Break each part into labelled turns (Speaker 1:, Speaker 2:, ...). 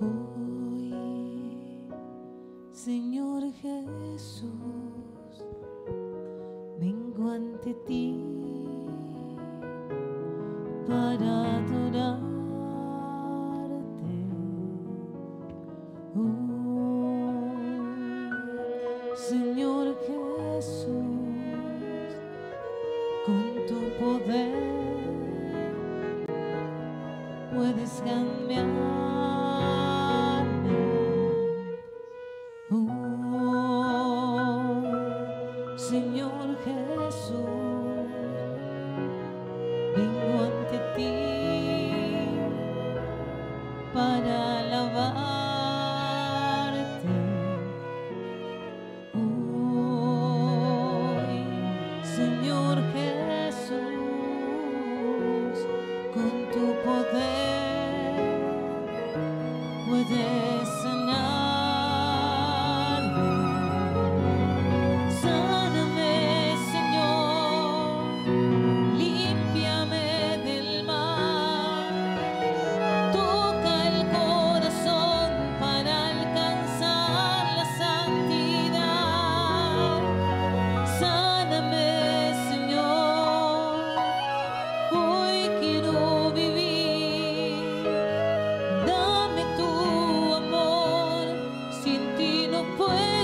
Speaker 1: Hoy, Señor Jesús, vengo ante ti para adorarte. Señor Jesús, con tu poder puedes cambiarme. Señor Jesús, vengo ante ti para alabarte. Hoy, Señor Jesús, con tu poder puedes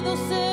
Speaker 1: puedo ser.